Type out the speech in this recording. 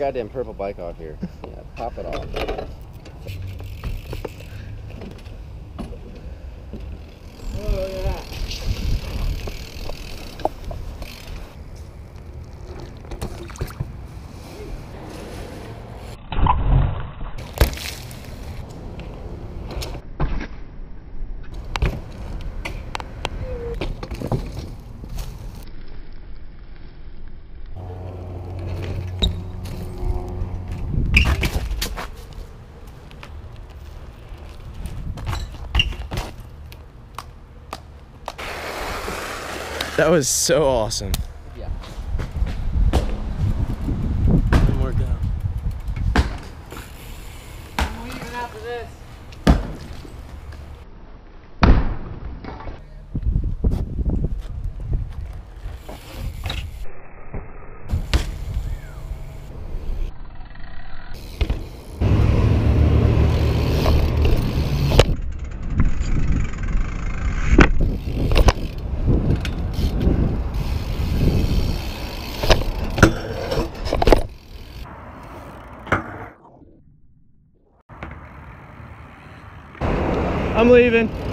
goddamn purple bike off here. Yeah, pop it off. That was so awesome. Yeah. One more down. I'm leaving.